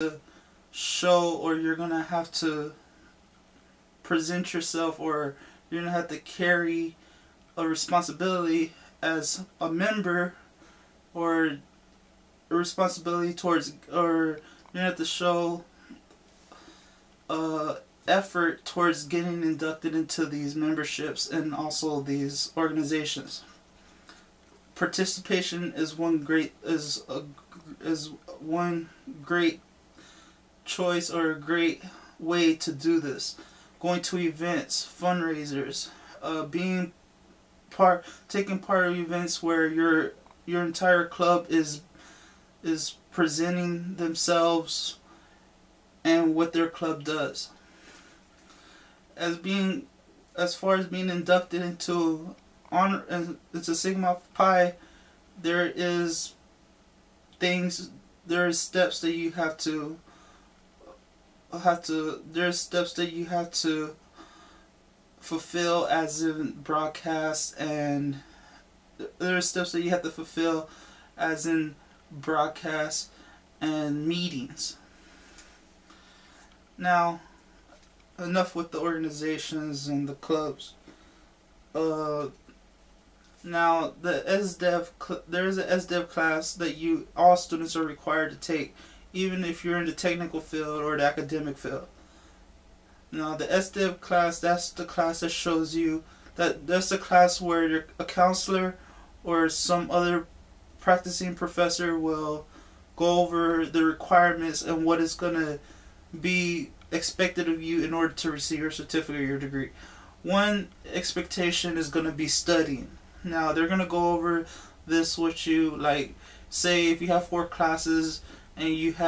to show or you're going to have to present yourself or you're going to have to carry a responsibility as a member or a responsibility towards or you're gonna have to show uh, effort towards getting inducted into these memberships and also these organizations. Participation is one great is a, is one great choice or a great way to do this. Going to events, fundraisers, uh, being part, taking part of events where your your entire club is is presenting themselves and what their club does. As being, as far as being inducted into honor, it's a Sigma Pi, there is things, there are steps that you have to have to there's steps that you have to fulfill as in broadcast and there are steps that you have to fulfill as in broadcast and meetings. Now enough with the organizations and the clubs. Uh now the SDev there is an SDev class that you all students are required to take even if you're in the technical field or the academic field. Now the SDev class, that's the class that shows you that that's the class where a counselor or some other practicing professor will go over the requirements and what is going to be expected of you in order to receive your certificate or your degree. One expectation is going to be studying. Now they're going to go over this with you like say if you have four classes and you have